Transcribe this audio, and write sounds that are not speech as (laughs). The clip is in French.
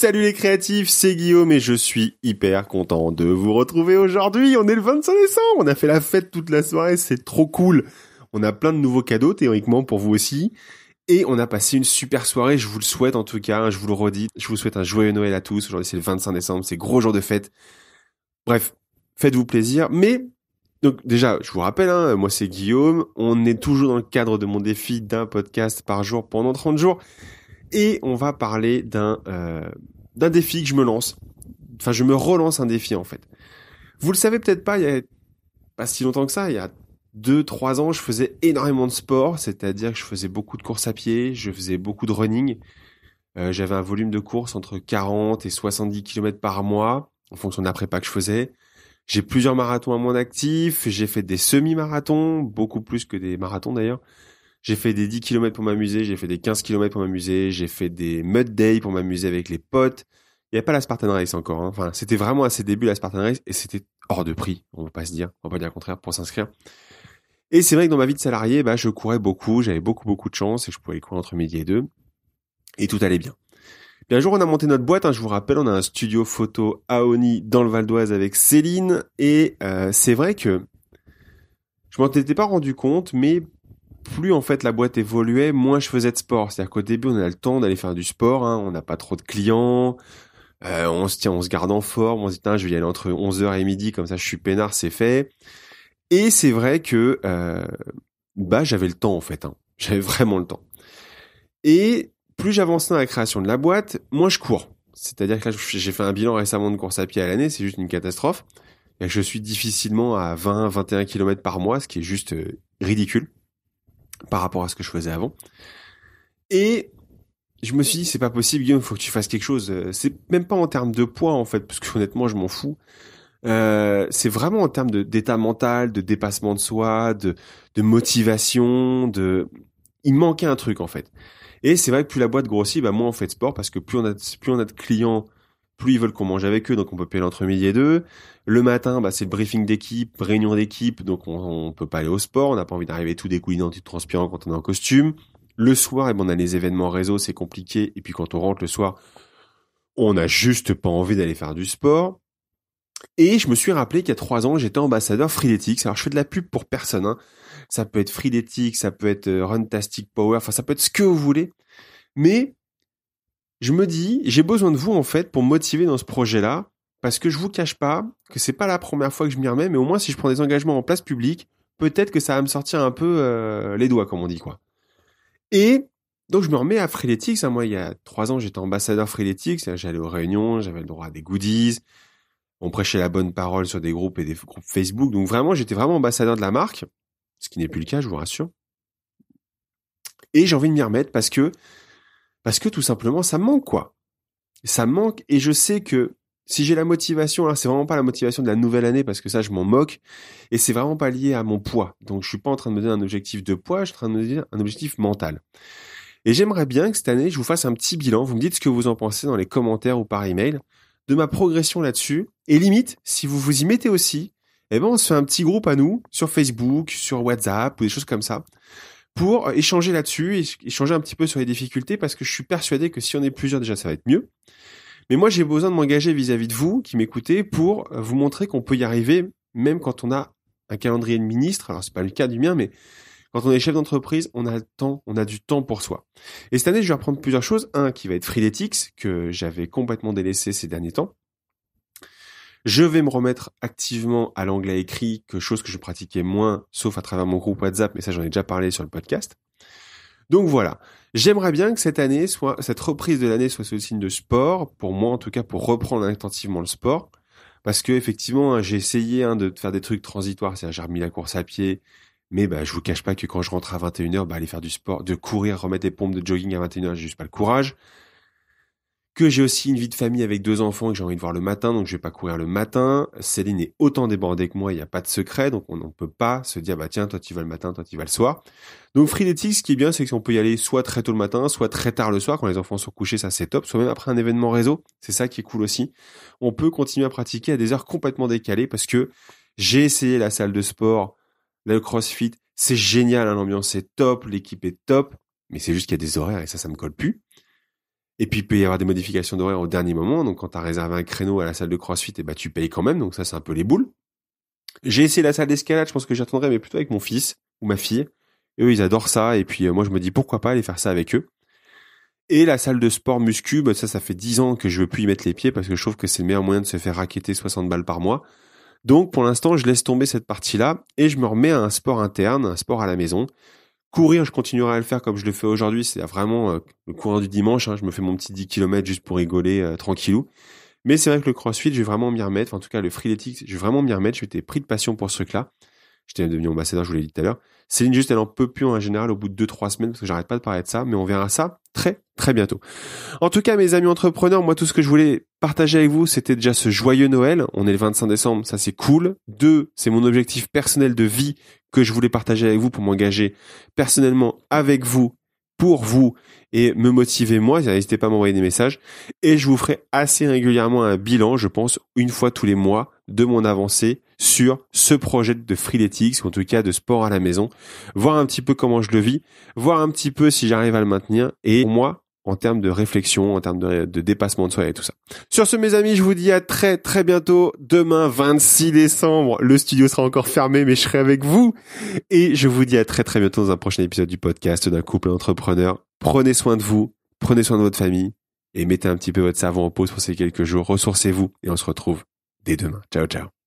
Salut les créatifs, c'est Guillaume et je suis hyper content de vous retrouver aujourd'hui. On est le 25 décembre, on a fait la fête toute la soirée, c'est trop cool. On a plein de nouveaux cadeaux théoriquement pour vous aussi. Et on a passé une super soirée, je vous le souhaite en tout cas, je vous le redis. Je vous souhaite un joyeux Noël à tous. Aujourd'hui c'est le 25 décembre, c'est gros jour de fête. Bref, faites-vous plaisir. Mais donc déjà, je vous rappelle, hein, moi c'est Guillaume. On est toujours dans le cadre de mon défi d'un podcast par jour pendant 30 jours. Et on va parler d'un euh, d'un défi que je me lance. Enfin, je me relance un défi en fait. Vous le savez peut-être pas, il y a pas si longtemps que ça, il y a deux, trois ans, je faisais énormément de sport, c'est-à-dire que je faisais beaucoup de courses à pied, je faisais beaucoup de running. Euh, j'avais un volume de course entre 40 et 70 km par mois, en fonction de la prépa que je faisais. J'ai plusieurs marathons à mon actif, j'ai fait des semi-marathons, beaucoup plus que des marathons d'ailleurs. J'ai fait des 10 km pour m'amuser, j'ai fait des 15 km pour m'amuser, j'ai fait des mud day pour m'amuser avec les potes. Il n'y avait pas la Spartan Race encore. Hein. Enfin, c'était vraiment à ses débuts la Spartan Race et c'était hors de prix. On va pas se dire, on va pas dire le contraire pour s'inscrire. Et c'est vrai que dans ma vie de salarié, bah, je courais beaucoup, j'avais beaucoup beaucoup de chance et je pouvais courir entre midi et deux et tout allait bien. Puis un jour, on a monté notre boîte. Hein, je vous rappelle, on a un studio photo à Oni dans le Val d'Oise avec Céline et euh, c'est vrai que je m'en étais pas rendu compte, mais plus en fait la boîte évoluait, moins je faisais de sport. C'est-à-dire qu'au début, on a le temps d'aller faire du sport, hein, on n'a pas trop de clients, euh, on se tient, on se garde en forme, on se dit, je vais y aller entre 11h et midi, comme ça je suis peinard, c'est fait. Et c'est vrai que euh, bah j'avais le temps en fait, hein. (laughs) j'avais vraiment le temps. Et plus j'avançais dans la création de la boîte, moins je cours. C'est-à-dire que là, j'ai fait un bilan récemment de course à pied à l'année, c'est juste une catastrophe. Et je suis difficilement à 20, 21 km par mois, ce qui est juste euh, ridicule par rapport à ce que je faisais avant. Et je me suis dit, c'est pas possible, Guillaume, faut que tu fasses quelque chose. Euh, c'est même pas en termes de poids, en fait, parce que honnêtement, je m'en fous. Euh, c'est vraiment en termes d'état mental, de dépassement de soi, de, motivation, de... Il manquait un truc, en fait. Et c'est vrai que plus la boîte grossit, bah moins on fait de sport, parce que plus on a plus on a de clients, plus ils veulent qu'on mange avec eux, donc on peut payer entre midi et deux. Le matin, bah, c'est le briefing d'équipe, réunion d'équipe, donc on, on peut pas aller au sport, on n'a pas envie d'arriver tout découlinant, tout transpirant quand on est en costume. Le soir, eh ben, on a les événements réseau, c'est compliqué, et puis quand on rentre le soir, on n'a juste pas envie d'aller faire du sport. Et je me suis rappelé qu'il y a trois ans, j'étais ambassadeur Freeletics. Alors je fais de la pub pour personne. Hein. Ça peut être Freeletics, ça peut être euh, Runtastic Power, enfin ça peut être ce que vous voulez. Mais je me dis, j'ai besoin de vous en fait pour motiver dans ce projet-là, parce que je vous cache pas que c'est pas la première fois que je m'y remets, mais au moins si je prends des engagements en place publique, peut-être que ça va me sortir un peu euh, les doigts, comme on dit quoi. Et donc je me remets à Freeletics. Hein. Moi, il y a trois ans, j'étais ambassadeur Freeletics. J'allais aux réunions, j'avais le droit à des goodies. On prêchait la bonne parole sur des groupes et des groupes Facebook. Donc vraiment, j'étais vraiment ambassadeur de la marque, ce qui n'est plus le cas, je vous rassure. Et j'ai envie de m'y remettre parce que parce que tout simplement, ça manque, quoi. Ça manque, et je sais que si j'ai la motivation, alors c'est vraiment pas la motivation de la nouvelle année, parce que ça, je m'en moque, et c'est vraiment pas lié à mon poids. Donc, je suis pas en train de me donner un objectif de poids, je suis en train de me dire un objectif mental. Et j'aimerais bien que cette année, je vous fasse un petit bilan. Vous me dites ce que vous en pensez dans les commentaires ou par email de ma progression là-dessus. Et limite, si vous vous y mettez aussi, eh ben, on se fait un petit groupe à nous sur Facebook, sur WhatsApp ou des choses comme ça pour échanger là-dessus, échanger un petit peu sur les difficultés, parce que je suis persuadé que si on est plusieurs déjà, ça va être mieux. Mais moi, j'ai besoin de m'engager vis-à-vis de vous, qui m'écoutez, pour vous montrer qu'on peut y arriver, même quand on a un calendrier de ministre. Alors, c'est pas le cas du mien, mais quand on est chef d'entreprise, on a du temps pour soi. Et cette année, je vais reprendre plusieurs choses. Un qui va être Freeletics, que j'avais complètement délaissé ces derniers temps. Je vais me remettre activement à l'anglais écrit, que chose que je pratiquais moins, sauf à travers mon groupe WhatsApp, mais ça j'en ai déjà parlé sur le podcast. Donc voilà, j'aimerais bien que cette année soit, cette reprise de l'année soit sous signe de sport, pour moi en tout cas pour reprendre intensivement le sport, parce que effectivement hein, j'ai essayé hein, de faire des trucs transitoires, c'est-à-dire j'ai remis la course à pied, mais bah, je vous cache pas que quand je rentre à 21h, bah, aller faire du sport, de courir, remettre des pompes de jogging à 21h, j'ai juste pas le courage que j'ai aussi une vie de famille avec deux enfants que j'ai envie de voir le matin, donc je vais pas courir le matin. Céline est autant débordée que moi, il n'y a pas de secret, donc on ne peut pas se dire bah tiens toi tu vas le matin, toi tu vas le soir. Donc Freeletics, ce qui est bien, c'est qu'on peut y aller soit très tôt le matin, soit très tard le soir quand les enfants sont couchés, ça c'est top. Soit même après un événement réseau, c'est ça qui est cool aussi. On peut continuer à pratiquer à des heures complètement décalées parce que j'ai essayé la salle de sport, le CrossFit, c'est génial, hein, l'ambiance est top, l'équipe est top, mais c'est juste qu'il y a des horaires et ça, ça me colle plus. Et puis il peut y avoir des modifications d'horaire au dernier moment. Donc quand tu as réservé un créneau à la salle de CrossFit, et eh ben, tu payes quand même. Donc ça c'est un peu les boules. J'ai essayé la salle d'escalade, je pense que j'attendrai, mais plutôt avec mon fils ou ma fille. eux, ils adorent ça. Et puis, euh, moi, je me dis, pourquoi pas aller faire ça avec eux. Et la salle de sport muscu, bah, ça, ça fait 10 ans que je veux plus y mettre les pieds parce que je trouve que c'est le meilleur moyen de se faire raqueter 60 balles par mois. Donc, pour l'instant, je laisse tomber cette partie-là et je me remets à un sport interne, un sport à la maison. Courir, je continuerai à le faire comme je le fais aujourd'hui. C'est vraiment euh, le courant du dimanche. Hein. je me fais mon petit 10 km juste pour rigoler euh, tranquillou. Mais c'est vrai que le crossfit, je vais vraiment m'y remettre. en tout cas, le freeletics, je vais vraiment m'y remettre. J'étais pris de passion pour ce truc-là. J'étais devenu ambassadeur, je vous l'ai dit tout à l'heure. Céline, juste, elle en peut plus en général au bout de 2-3 semaines parce que j'arrête pas de parler de ça, mais on verra ça très, très bientôt. En tout cas, mes amis entrepreneurs, moi, tout ce que je voulais partager avec vous, c'était déjà ce joyeux Noël. On est le 25 décembre, ça c'est cool. Deux, c'est mon objectif personnel de vie que je voulais partager avec vous pour m'engager personnellement avec vous, pour vous et me motiver moi. N'hésitez pas à m'envoyer des messages et je vous ferai assez régulièrement un bilan, je pense, une fois tous les mois de mon avancée sur ce projet de Freeletics, ou en tout cas de sport à la maison, voir un petit peu comment je le vis, voir un petit peu si j'arrive à le maintenir et moi, en termes de réflexion, en termes de, dépassement de soi et tout ça. Sur ce, mes amis, je vous dis à très très bientôt. Demain, 26 décembre, le studio sera encore fermé, mais je serai avec vous. Et je vous dis à très très bientôt dans un prochain épisode du podcast d'un couple entrepreneur. Prenez soin de vous, prenez soin de votre famille et mettez un petit peu votre cerveau en pause pour ces quelques jours. Ressourcez-vous et on se retrouve dès demain. Ciao, ciao.